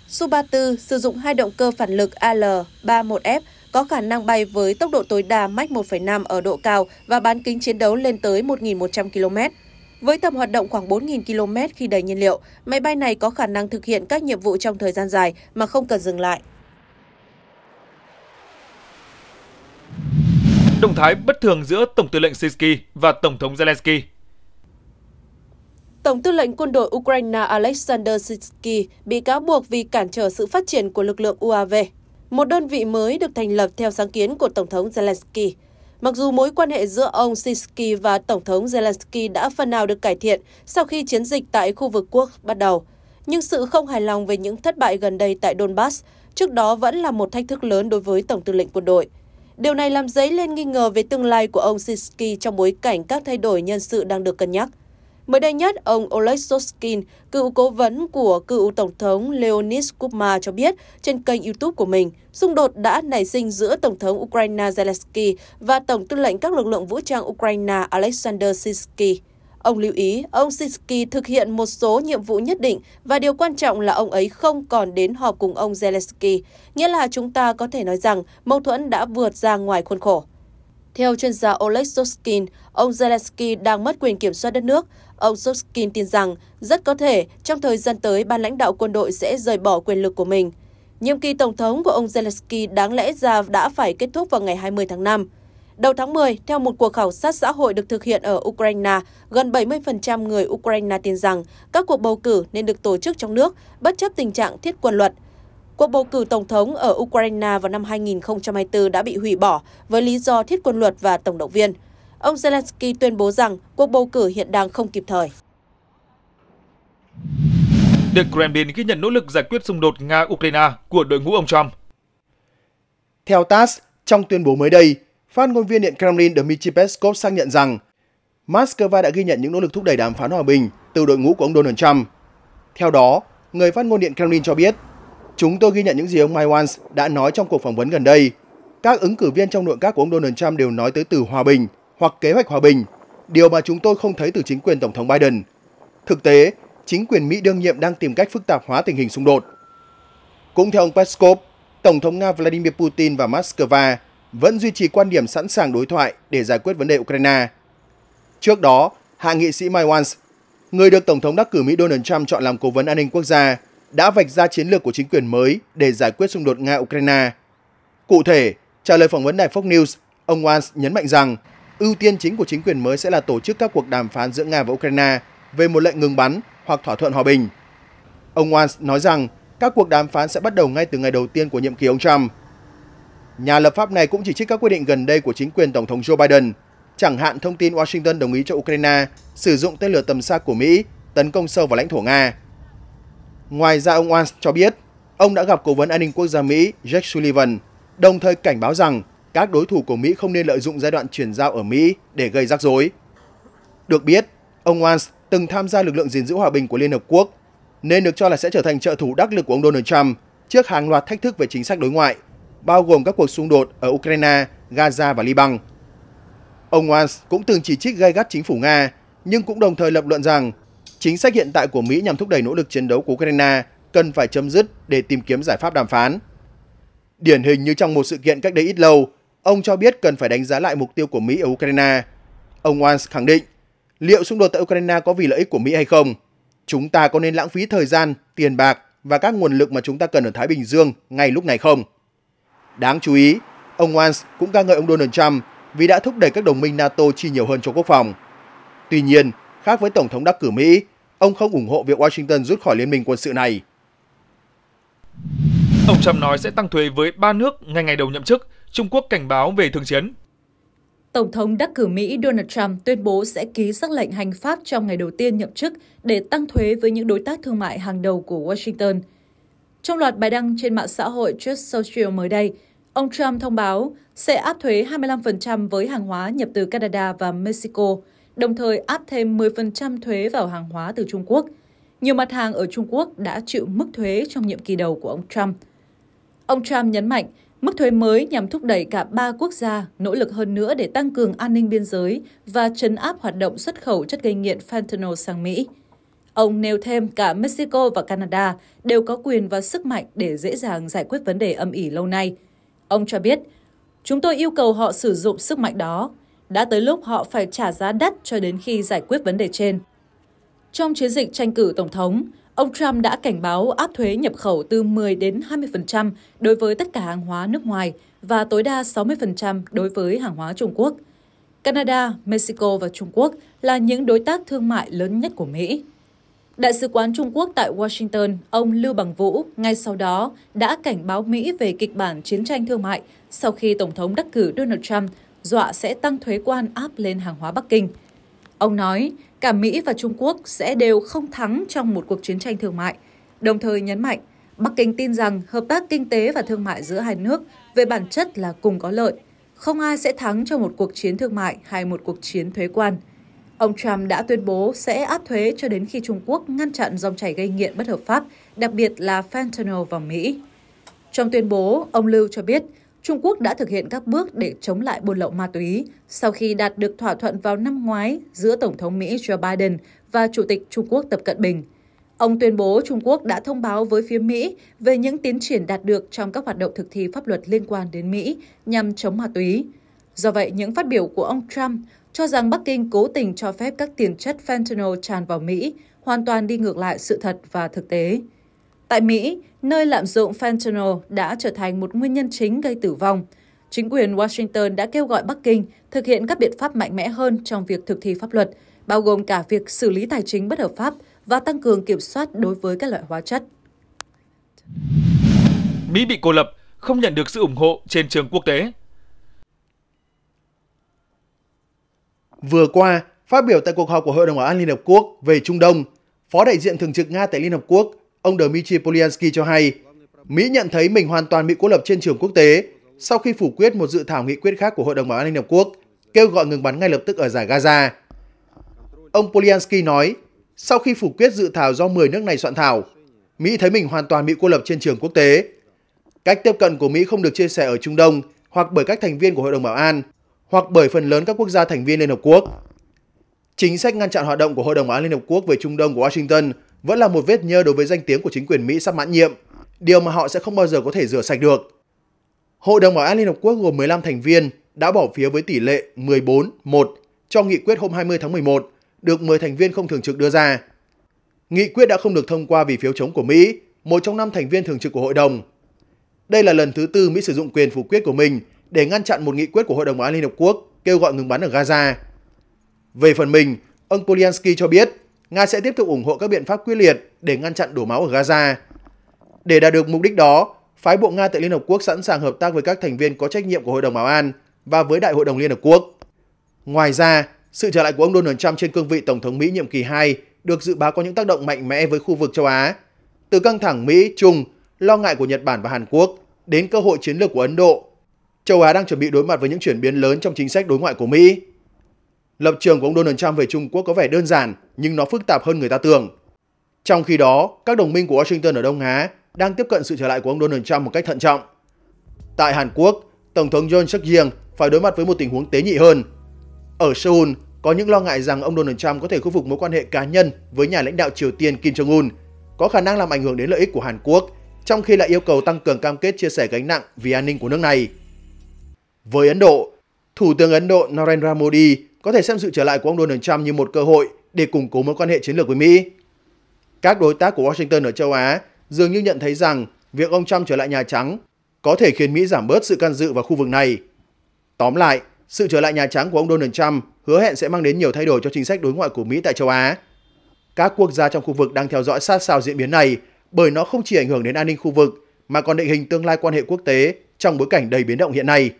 Su-34 sử dụng hai động cơ phản lực AL-31F có khả năng bay với tốc độ tối đa Mach 1,5 ở độ cao và bán kính chiến đấu lên tới 1.100 km. Với tầm hoạt động khoảng 4.000 km khi đầy nhiên liệu, máy bay này có khả năng thực hiện các nhiệm vụ trong thời gian dài mà không cần dừng lại. Động thái bất thường giữa Tổng tư lệnh Sisky và Tổng thống Zelensky Tổng tư lệnh quân đội Ukraine Alexander Sitsky bị cáo buộc vì cản trở sự phát triển của lực lượng UAV, một đơn vị mới được thành lập theo sáng kiến của Tổng thống Zelensky. Mặc dù mối quan hệ giữa ông Sitsky và Tổng thống Zelensky đã phần nào được cải thiện sau khi chiến dịch tại khu vực quốc bắt đầu, nhưng sự không hài lòng về những thất bại gần đây tại Donbass trước đó vẫn là một thách thức lớn đối với Tổng tư lệnh quân đội. Điều này làm dấy lên nghi ngờ về tương lai của ông Sitsky trong bối cảnh các thay đổi nhân sự đang được cân nhắc. Mới đây nhất, ông Oleg Soskin, cựu cố vấn của cựu Tổng thống Leonid Kupma cho biết trên kênh YouTube của mình, xung đột đã nảy sinh giữa Tổng thống Ukraine Zelensky và Tổng tư lệnh các lực lượng vũ trang Ukraine Alexander Sisky. Ông lưu ý, ông Sisky thực hiện một số nhiệm vụ nhất định và điều quan trọng là ông ấy không còn đến họp cùng ông Zelensky, nghĩa là chúng ta có thể nói rằng mâu thuẫn đã vượt ra ngoài khuôn khổ. Theo chuyên gia Oleg Soskin, ông Zelensky đang mất quyền kiểm soát đất nước. Ông Soskin tin rằng rất có thể trong thời gian tới ban lãnh đạo quân đội sẽ rời bỏ quyền lực của mình. Nhiệm kỳ tổng thống của ông Zelensky đáng lẽ ra đã phải kết thúc vào ngày 20 tháng 5. Đầu tháng 10, theo một cuộc khảo sát xã hội được thực hiện ở Ukraine, gần 70% người Ukraine tin rằng các cuộc bầu cử nên được tổ chức trong nước, bất chấp tình trạng thiết quân luật. Cuộc bầu cử tổng thống ở Ukraine vào năm 2024 đã bị hủy bỏ với lý do thiết quân luật và tổng động viên. Ông Zelensky tuyên bố rằng cuộc bầu cử hiện đang không kịp thời. Điện Kremlin ghi nhận nỗ lực giải quyết xung đột Nga-Ukraine của đội ngũ ông Trump. Theo TASS, trong tuyên bố mới đây, phát ngôn viên Điện Kremlin Dmitry Peskov xác nhận rằng Moscow đã ghi nhận những nỗ lực thúc đẩy đàm phán hòa bình từ đội ngũ của ông Donald Trump. Theo đó, người phát ngôn Điện Kremlin cho biết, chúng tôi ghi nhận những gì ông Mike Vance đã nói trong cuộc phỏng vấn gần đây. Các ứng cử viên trong nội các của ông Donald Trump đều nói tới từ hòa bình hoặc kế hoạch hòa bình, điều mà chúng tôi không thấy từ chính quyền Tổng thống Biden. Thực tế, chính quyền Mỹ đương nhiệm đang tìm cách phức tạp hóa tình hình xung đột. Cũng theo ông Peskov, Tổng thống Nga Vladimir Putin và Moscow vẫn duy trì quan điểm sẵn sàng đối thoại để giải quyết vấn đề Ukraine. Trước đó, hạ nghị sĩ Mike Vance, người được Tổng thống đắc cử Mỹ Donald Trump chọn làm cố vấn an ninh quốc gia, đã vạch ra chiến lược của chính quyền mới để giải quyết xung đột Nga-Ukraine. Cụ thể, trả lời phỏng vấn đài Fox News, ông Vance nhấn mạnh rằng ưu tiên chính của chính quyền mới sẽ là tổ chức các cuộc đàm phán giữa Nga và Ukraine về một lệnh ngừng bắn hoặc thỏa thuận hòa bình. Ông Vance nói rằng các cuộc đàm phán sẽ bắt đầu ngay từ ngày đầu tiên của nhiệm kỳ ông Trump. Nhà lập pháp này cũng chỉ trích các quyết định gần đây của chính quyền Tổng thống Joe Biden, chẳng hạn thông tin Washington đồng ý cho Ukraine sử dụng tên lửa tầm xa của Mỹ tấn công sâu vào lãnh thổ Nga. Ngoài ra ông Vance cho biết, ông đã gặp cố vấn an ninh quốc gia Mỹ Jake Sullivan, đồng thời cảnh báo rằng các đối thủ của Mỹ không nên lợi dụng giai đoạn chuyển giao ở Mỹ để gây rắc rối. Được biết, ông Vance từng tham gia lực lượng gìn giữ hòa bình của Liên Hợp Quốc, nên được cho là sẽ trở thành trợ thủ đắc lực của ông Donald Trump trước hàng loạt thách thức về chính sách đối ngoại, bao gồm các cuộc xung đột ở Ukraine, Gaza và Liban. Ông Vance cũng từng chỉ trích gay gắt chính phủ Nga, nhưng cũng đồng thời lập luận rằng chính sách hiện tại của Mỹ nhằm thúc đẩy nỗ lực chiến đấu của Ukraine cần phải chấm dứt để tìm kiếm giải pháp đàm phán. Điển hình như trong một sự kiện cách đây ít lâu, ông cho biết cần phải đánh giá lại mục tiêu của Mỹ ở Ukraine. Ông Wans khẳng định, liệu xung đột tại Ukraine có vì lợi ích của Mỹ hay không? Chúng ta có nên lãng phí thời gian, tiền bạc và các nguồn lực mà chúng ta cần ở Thái Bình Dương ngay lúc này không? Đáng chú ý, ông Wans cũng ca ngợi ông Donald Trump vì đã thúc đẩy các đồng minh NATO chi nhiều hơn cho quốc phòng. Tuy nhiên, khác với Tổng thống đắc cử Mỹ, ông không ủng hộ việc Washington rút khỏi liên minh quân sự này. Ông Trump nói sẽ tăng thuế với ba nước ngay ngày đầu nhậm chức. Trung Quốc cảnh báo về thương chiến. Tổng thống đắc cử Mỹ Donald Trump tuyên bố sẽ ký sắc lệnh hành pháp trong ngày đầu tiên nhậm chức để tăng thuế với những đối tác thương mại hàng đầu của Washington. Trong loạt bài đăng trên mạng xã hội Truth Social mới đây, ông Trump thông báo sẽ áp thuế 25% với hàng hóa nhập từ Canada và Mexico, đồng thời áp thêm 10% thuế vào hàng hóa từ Trung Quốc. Nhiều mặt hàng ở Trung Quốc đã chịu mức thuế trong nhiệm kỳ đầu của ông Trump. Ông Trump nhấn mạnh Mức thuế mới nhằm thúc đẩy cả ba quốc gia nỗ lực hơn nữa để tăng cường an ninh biên giới và chấn áp hoạt động xuất khẩu chất gây nghiện fentanyl sang Mỹ. Ông nêu thêm cả Mexico và Canada đều có quyền và sức mạnh để dễ dàng giải quyết vấn đề âm ỉ lâu nay. Ông cho biết, chúng tôi yêu cầu họ sử dụng sức mạnh đó. Đã tới lúc họ phải trả giá đắt cho đến khi giải quyết vấn đề trên. Trong chiến dịch tranh cử Tổng thống, ông Trump đã cảnh báo áp thuế nhập khẩu từ 10 đến 20% đối với tất cả hàng hóa nước ngoài và tối đa 60% đối với hàng hóa Trung Quốc. Canada, Mexico và Trung Quốc là những đối tác thương mại lớn nhất của Mỹ. Đại sứ quán Trung Quốc tại Washington, ông Lưu Bằng Vũ, ngay sau đó đã cảnh báo Mỹ về kịch bản chiến tranh thương mại sau khi Tổng thống đắc cử Donald Trump dọa sẽ tăng thuế quan áp lên hàng hóa Bắc Kinh. Ông nói, cả Mỹ và Trung Quốc sẽ đều không thắng trong một cuộc chiến tranh thương mại, đồng thời nhấn mạnh Bắc Kinh tin rằng hợp tác kinh tế và thương mại giữa hai nước về bản chất là cùng có lợi. Không ai sẽ thắng trong một cuộc chiến thương mại hay một cuộc chiến thuế quan. Ông Trump đã tuyên bố sẽ áp thuế cho đến khi Trung Quốc ngăn chặn dòng chảy gây nghiện bất hợp pháp, đặc biệt là fentanyl vào Mỹ. Trong tuyên bố, ông Lưu cho biết Trung Quốc đã thực hiện các bước để chống lại buôn lậu ma túy sau khi đạt được thỏa thuận vào năm ngoái giữa Tổng thống Mỹ Joe Biden và Chủ tịch Trung Quốc Tập Cận Bình. Ông tuyên bố Trung Quốc đã thông báo với phía Mỹ về những tiến triển đạt được trong các hoạt động thực thi pháp luật liên quan đến Mỹ nhằm chống ma túy. Do vậy, những phát biểu của ông Trump cho rằng Bắc Kinh cố tình cho phép các tiền chất fentanyl tràn vào Mỹ hoàn toàn đi ngược lại sự thật và thực tế. Tại Mỹ, nơi lạm dụng fentanyl đã trở thành một nguyên nhân chính gây tử vong. Chính quyền Washington đã kêu gọi Bắc Kinh thực hiện các biện pháp mạnh mẽ hơn trong việc thực thi pháp luật, bao gồm cả việc xử lý tài chính bất hợp pháp và tăng cường kiểm soát đối với các loại hóa chất. Mỹ bị cô lập, không nhận được sự ủng hộ trên trường quốc tế. Vừa qua, phát biểu tại cuộc họp của Hội đồng Bảo an Liên Hợp Quốc về Trung Đông, Phó đại diện thường trực Nga tại Liên Hợp Quốc, ông Dmitry Polyansky cho hay, Mỹ nhận thấy mình hoàn toàn bị cô lập trên trường quốc tế sau khi phủ quyết một dự thảo nghị quyết khác của Hội đồng Bảo an Liên Hợp Quốc kêu gọi ngừng bắn ngay lập tức ở giải Gaza. Ông Polyansky nói, sau khi phủ quyết dự thảo do 10 nước này soạn thảo, Mỹ thấy mình hoàn toàn bị cô lập trên trường quốc tế. Cách tiếp cận của Mỹ không được chia sẻ ở Trung Đông hoặc bởi các thành viên của Hội đồng Bảo an hoặc bởi phần lớn các quốc gia thành viên Liên Hợp Quốc. Chính sách ngăn chặn hoạt động của Hội đồng Bảo an Liên Hợp Quốc về Trung Đông của Washington vẫn là một vết nhơ đối với danh tiếng của chính quyền Mỹ sắp mãn nhiệm, điều mà họ sẽ không bao giờ có thể rửa sạch được. Hội đồng Bảo an Liên Hợp Quốc gồm 15 thành viên đã bỏ phiếu với tỷ lệ 14-1 cho nghị quyết hôm 20 tháng 11, được 10 thành viên không thường trực đưa ra. Nghị quyết đã không được thông qua vì phiếu chống của Mỹ, một trong năm thành viên thường trực của hội đồng. Đây là lần thứ tư Mỹ sử dụng quyền phủ quyết của mình để ngăn chặn một nghị quyết của Hội đồng Bảo an Liên Hợp Quốc kêu gọi ngừng bắn ở Gaza. Về phần mình, ông Polyansky cho biết Nga sẽ tiếp tục ủng hộ các biện pháp quyết liệt để ngăn chặn đổ máu ở Gaza. Để đạt được mục đích đó, phái bộ Nga tại Liên Hợp Quốc sẵn sàng hợp tác với các thành viên có trách nhiệm của Hội đồng Bảo an và với Đại hội đồng Liên Hợp Quốc. Ngoài ra, sự trở lại của ông Donald Trump trên cương vị Tổng thống Mỹ nhiệm kỳ 2 được dự báo có những tác động mạnh mẽ với khu vực châu Á. Từ căng thẳng Mỹ-Trung, lo ngại của Nhật Bản và Hàn Quốc, đến cơ hội chiến lược của Ấn Độ châu Á đang chuẩn bị đối mặt với những chuyển biến lớn trong chính sách đối ngoại của Mỹ. Lập trường của ông Donald Trump về Trung Quốc có vẻ đơn giản nhưng nó phức tạp hơn người ta tưởng. Trong khi đó, các đồng minh của Washington ở Đông Á đang tiếp cận sự trở lại của ông Donald Trump một cách thận trọng. Tại Hàn Quốc, Tổng thống John suk yeol phải đối mặt với một tình huống tế nhị hơn. Ở Seoul, có những lo ngại rằng ông Donald Trump có thể khôi phục mối quan hệ cá nhân với nhà lãnh đạo Triều Tiên Kim Jong-un, có khả năng làm ảnh hưởng đến lợi ích của Hàn Quốc, trong khi lại yêu cầu tăng cường cam kết chia sẻ gánh nặng vì an ninh của nước này. Với Ấn Độ, Thủ tướng Ấn Độ Narendra Modi có thể xem sự trở lại của ông Donald Trump như một cơ hội để củng cố mối quan hệ chiến lược với Mỹ. Các đối tác của Washington ở châu Á dường như nhận thấy rằng việc ông Trump trở lại Nhà Trắng có thể khiến Mỹ giảm bớt sự can dự vào khu vực này. Tóm lại, sự trở lại Nhà Trắng của ông Donald Trump hứa hẹn sẽ mang đến nhiều thay đổi cho chính sách đối ngoại của Mỹ tại châu Á. Các quốc gia trong khu vực đang theo dõi sát sao diễn biến này bởi nó không chỉ ảnh hưởng đến an ninh khu vực mà còn định hình tương lai quan hệ quốc tế trong bối cảnh đầy biến động hiện nay.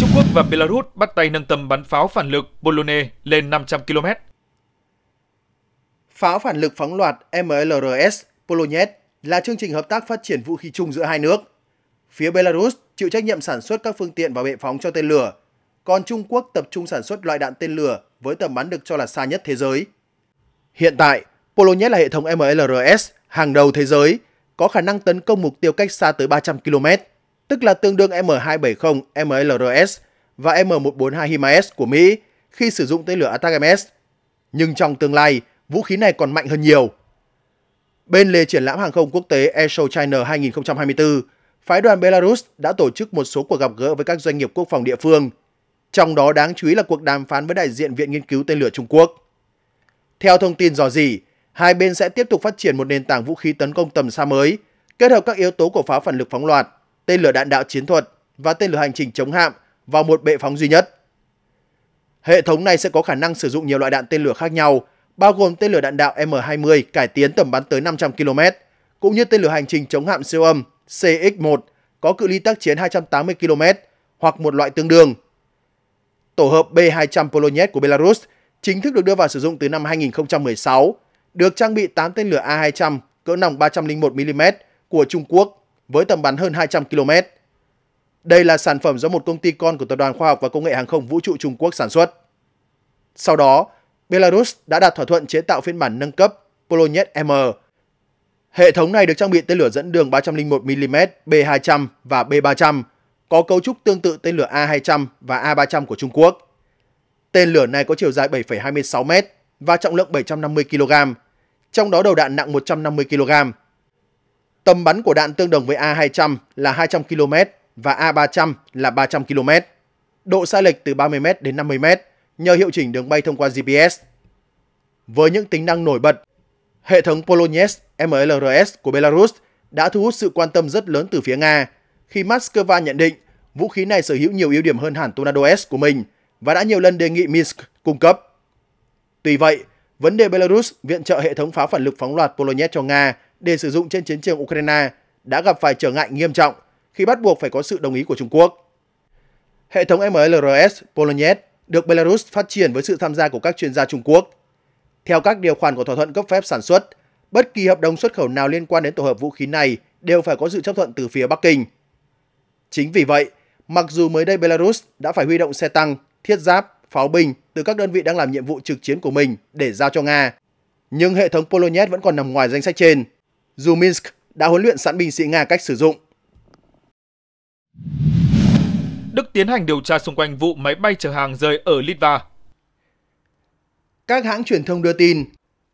Trung Quốc và Belarus bắt tay nâng tầm bắn pháo phản lực Bolone lên 500 km. Pháo phản lực phóng loạt MLRS Polonet là chương trình hợp tác phát triển vũ khí chung giữa hai nước. Phía Belarus chịu trách nhiệm sản xuất các phương tiện và bệ phóng cho tên lửa, còn Trung Quốc tập trung sản xuất loại đạn tên lửa với tầm bắn được cho là xa nhất thế giới. Hiện tại, Polonet là hệ thống MLRS hàng đầu thế giới, có khả năng tấn công mục tiêu cách xa tới 300 km, tức là tương đương M270 MLRS và M142 HIMARS của Mỹ khi sử dụng tên lửa ATACMS. Nhưng trong tương lai, vũ khí này còn mạnh hơn nhiều. Bên lề triển lãm hàng không quốc tế Airshow China 2024, phái đoàn Belarus đã tổ chức một số cuộc gặp gỡ với các doanh nghiệp quốc phòng địa phương. Trong đó đáng chú ý là cuộc đàm phán với đại diện Viện Nghiên cứu Tên lửa Trung Quốc. Theo thông tin dò dỉ, hai bên sẽ tiếp tục phát triển một nền tảng vũ khí tấn công tầm xa mới, kết hợp các yếu tố của pháo phản lực phóng loạt, tên lửa đạn đạo chiến thuật và tên lửa hành trình chống hạm vào một bệ phóng duy nhất. Hệ thống này sẽ có khả năng sử dụng nhiều loại đạn tên lửa khác nhau, bao gồm tên lửa đạn đạo M20 cải tiến tầm bắn tới 500 km, cũng như tên lửa hành trình chống hạm siêu âm CX-1 có cự ly tác chiến 280 km hoặc một loại tương đương. Tổ hợp B-200 Polonet của Belarus chính thức được đưa vào sử dụng từ năm 2016, được trang bị 8 tên lửa A-200 cỡ nòng 301mm của Trung Quốc với tầm bắn hơn 200 km. Đây là sản phẩm do một công ty con của Tập đoàn Khoa học và Công nghệ Hàng không Vũ trụ Trung Quốc sản xuất. Sau đó, Belarus đã đạt thỏa thuận chế tạo phiên bản nâng cấp Polonet M. Hệ thống này được trang bị tên lửa dẫn đường 301mm B200 và B300, có cấu trúc tương tự tên lửa A200 và A300 của Trung Quốc. Tên lửa này có chiều dài 7,26 m và trọng lượng 750 kg, trong đó đầu đạn nặng 150 kg. Tầm bắn của đạn tương đồng với A200 là 200 km và A300 là 300 km. Độ sai lệch từ 30 m đến 50 m nhờ hiệu chỉnh đường bay thông qua GPS. Với những tính năng nổi bật, hệ thống Polones MLRS của Belarus đã thu hút sự quan tâm rất lớn từ phía Nga khi Moscow nhận định vũ khí này sở hữu nhiều ưu điểm hơn hẳn Tornado S của mình và đã nhiều lần đề nghị Minsk cung cấp. Tuy vậy, vấn đề Belarus viện trợ hệ thống pháo phản lực phóng loạt Polonet cho Nga để sử dụng trên chiến trường Ukraine đã gặp phải trở ngại nghiêm trọng khi bắt buộc phải có sự đồng ý của Trung Quốc. Hệ thống MLRS Polonet được Belarus phát triển với sự tham gia của các chuyên gia Trung Quốc. Theo các điều khoản của thỏa thuận cấp phép sản xuất, bất kỳ hợp đồng xuất khẩu nào liên quan đến tổ hợp vũ khí này đều phải có sự chấp thuận từ phía Bắc Kinh. Chính vì vậy, mặc dù mới đây Belarus đã phải huy động xe tăng, thiết giáp, pháo binh từ các đơn vị đang làm nhiệm vụ trực chiến của mình để giao cho Nga, nhưng hệ thống Polonet vẫn còn nằm ngoài danh sách trên, dù Minsk đã huấn luyện sẵn binh sĩ Nga cách sử dụng. Đức tiến hành điều tra xung quanh vụ máy bay chở hàng rơi ở Litva. Các hãng truyền thông đưa tin,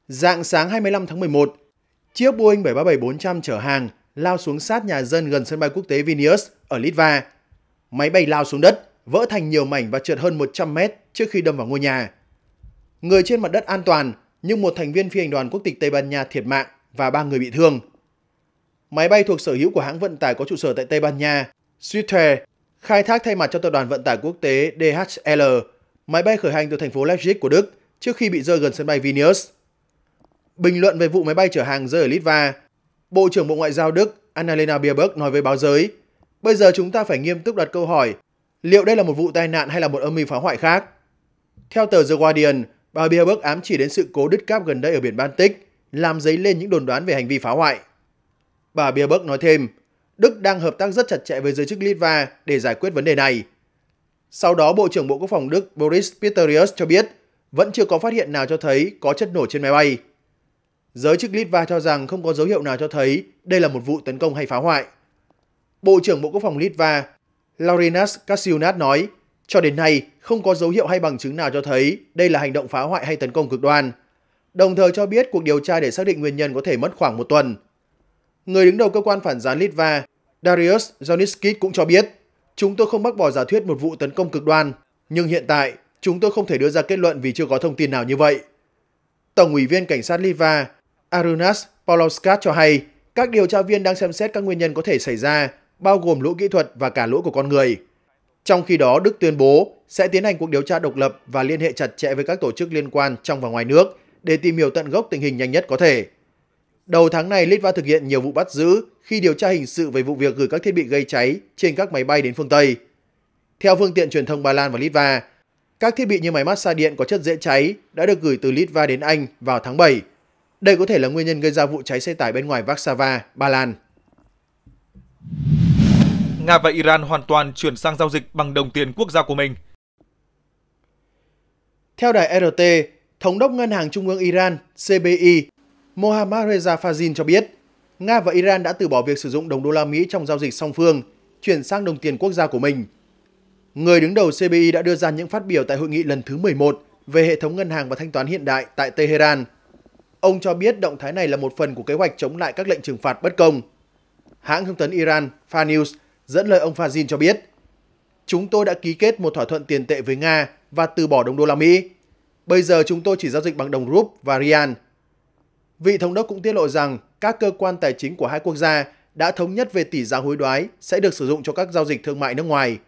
dạng sáng 25 tháng 11, chiếc Boeing 737-400 chở hàng lao xuống sát nhà dân gần sân bay quốc tế Vilnius ở Litva. Máy bay lao xuống đất, vỡ thành nhiều mảnh và trượt hơn 100 mét trước khi đâm vào ngôi nhà. Người trên mặt đất an toàn, nhưng một thành viên phi hành đoàn quốc tịch Tây Ban Nha thiệt mạng và ba người bị thương. Máy bay thuộc sở hữu của hãng vận tải có trụ sở tại Tây Ban Nha, Swissair, khai thác thay mặt cho tập đoàn vận tải quốc tế DHL, máy bay khởi hành từ thành phố Leipzig của Đức trước khi bị rơi gần sân bay Vilnius. Bình luận về vụ máy bay chở hàng rơi ở Litva, Bộ trưởng Bộ Ngoại giao Đức Annalena Baerbock nói với báo giới, bây giờ chúng ta phải nghiêm túc đặt câu hỏi, liệu đây là một vụ tai nạn hay là một âm mưu phá hoại khác? Theo tờ The Guardian, bà Baerbock ám chỉ đến sự cố đứt cáp gần đây ở biển Baltic, làm dấy lên những đồn đoán về hành vi phá hoại. Bà Baerbock nói thêm, Đức đang hợp tác rất chặt chẽ với giới chức Litva để giải quyết vấn đề này. Sau đó, Bộ trưởng Bộ Quốc phòng Đức Boris Pistorius cho biết vẫn chưa có phát hiện nào cho thấy có chất nổ trên máy bay. Giới chức Litva cho rằng không có dấu hiệu nào cho thấy đây là một vụ tấn công hay phá hoại. Bộ trưởng Bộ Quốc phòng Litva Laurinas Kasiunat nói, cho đến nay không có dấu hiệu hay bằng chứng nào cho thấy đây là hành động phá hoại hay tấn công cực đoan. Đồng thời cho biết cuộc điều tra để xác định nguyên nhân có thể mất khoảng một tuần. Người đứng đầu cơ quan phản gián Litva, Darius Joniskis cũng cho biết, chúng tôi không bác bỏ giả thuyết một vụ tấn công cực đoan, nhưng hiện tại chúng tôi không thể đưa ra kết luận vì chưa có thông tin nào như vậy. Tổng ủy viên cảnh sát Litva Arunas Paulauskas cho hay các điều tra viên đang xem xét các nguyên nhân có thể xảy ra, bao gồm lỗi kỹ thuật và cả lỗi của con người. Trong khi đó, Đức tuyên bố sẽ tiến hành cuộc điều tra độc lập và liên hệ chặt chẽ với các tổ chức liên quan trong và ngoài nước để tìm hiểu tận gốc tình hình nhanh nhất có thể. Đầu tháng này, Litva thực hiện nhiều vụ bắt giữ khi điều tra hình sự về vụ việc gửi các thiết bị gây cháy trên các máy bay đến phương Tây. Theo phương tiện truyền thông Ba Lan và Litva, các thiết bị như máy massage điện có chất dễ cháy đã được gửi từ Litva đến Anh vào tháng 7. Đây có thể là nguyên nhân gây ra vụ cháy xe tải bên ngoài Warsaw, Ba Lan. Nga và Iran hoàn toàn chuyển sang giao dịch bằng đồng tiền quốc gia của mình. Theo đài RT, Thống đốc Ngân hàng Trung ương Iran CBI Mohammad Reza Fazil cho biết, Nga và Iran đã từ bỏ việc sử dụng đồng đô la Mỹ trong giao dịch song phương, chuyển sang đồng tiền quốc gia của mình. Người đứng đầu CBI đã đưa ra những phát biểu tại hội nghị lần thứ 11 về hệ thống ngân hàng và thanh toán hiện đại tại Tehran. Ông cho biết động thái này là một phần của kế hoạch chống lại các lệnh trừng phạt bất công. Hãng thông tấn Iran Far News dẫn lời ông Fazil cho biết, Chúng tôi đã ký kết một thỏa thuận tiền tệ với Nga và từ bỏ đồng đô la Mỹ. Bây giờ chúng tôi chỉ giao dịch bằng đồng rúp và rial. Vị thống đốc cũng tiết lộ rằng các cơ quan tài chính của hai quốc gia đã thống nhất về tỷ giá hối đoái sẽ được sử dụng cho các giao dịch thương mại nước ngoài.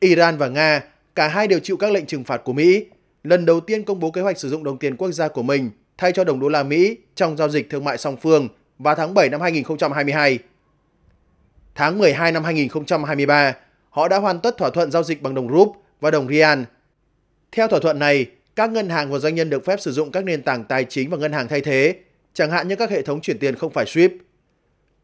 Iran và Nga, cả hai đều chịu các lệnh trừng phạt của Mỹ, lần đầu tiên công bố kế hoạch sử dụng đồng tiền quốc gia của mình thay cho đồng đô la Mỹ trong giao dịch thương mại song phương vào tháng 7 năm 2022. Tháng 12 năm 2023, họ đã hoàn tất thỏa thuận giao dịch bằng đồng rúp và đồng rial. Theo thỏa thuận này, các ngân hàng và doanh nhân được phép sử dụng các nền tảng tài chính và ngân hàng thay thế, chẳng hạn như các hệ thống chuyển tiền không phải SWIFT.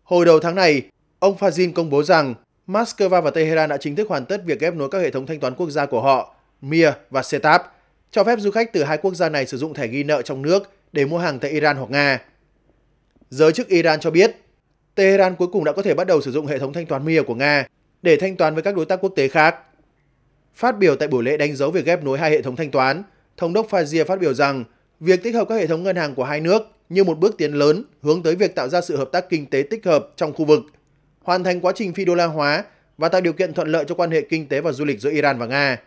Hồi đầu tháng này, ông Fazin công bố rằng Moscow và Tehran đã chính thức hoàn tất việc ghép nối các hệ thống thanh toán quốc gia của họ, Mir và Setap, cho phép du khách từ hai quốc gia này sử dụng thẻ ghi nợ trong nước để mua hàng tại Iran hoặc Nga. Giới chức Iran cho biết, Tehran cuối cùng đã có thể bắt đầu sử dụng hệ thống thanh toán Mir của Nga để thanh toán với các đối tác quốc tế khác. Phát biểu tại buổi lễ đánh dấu việc ghép nối hai hệ thống thanh toán, Thống đốc Fazia phát biểu rằng việc tích hợp các hệ thống ngân hàng của hai nước như một bước tiến lớn hướng tới việc tạo ra sự hợp tác kinh tế tích hợp trong khu vực, hoàn thành quá trình phi đô la hóa và tạo điều kiện thuận lợi cho quan hệ kinh tế và du lịch giữa Iran và Nga.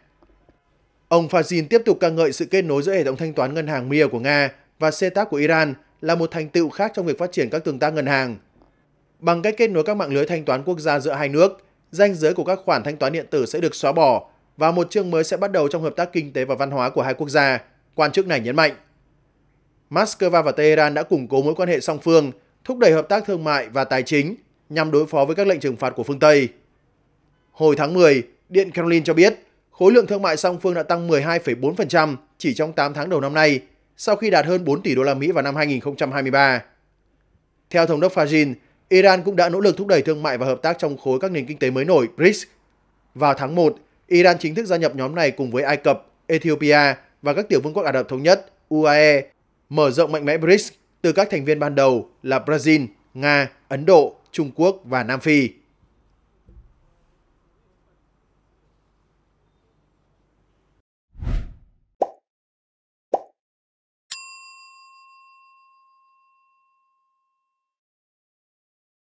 Ông Fazin tiếp tục ca ngợi sự kết nối giữa hệ thống thanh toán ngân hàng Mir của Nga và CETAC của Iran là một thành tựu khác trong việc phát triển các tương tác ngân hàng. Bằng cách kết nối các mạng lưới thanh toán quốc gia giữa hai nước, ranh giới của các khoản thanh toán điện tử sẽ được xóa bỏ và một chương mới sẽ bắt đầu trong hợp tác kinh tế và văn hóa của hai quốc gia, quan chức này nhấn mạnh. Moscow và Tehran đã củng cố mối quan hệ song phương, thúc đẩy hợp tác thương mại và tài chính nhằm đối phó với các lệnh trừng phạt của phương Tây. Hồi tháng 10, Điện Kremlin cho biết khối lượng thương mại song phương đã tăng 12,4% chỉ trong 8 tháng đầu năm nay, sau khi đạt hơn 4 tỷ đô la Mỹ vào năm 2023. Theo Thống đốc Fajin, Iran cũng đã nỗ lực thúc đẩy thương mại và hợp tác trong khối các nền kinh tế mới nổi BRICS. Vào tháng 1, Iran chính thức gia nhập nhóm này cùng với Ai Cập, Ethiopia và các tiểu vương quốc Ả Rập Thống Nhất UAE, mở rộng mạnh mẽ BRICS từ các thành viên ban đầu là Brazil, Nga, Ấn Độ, Trung Quốc và Nam Phi.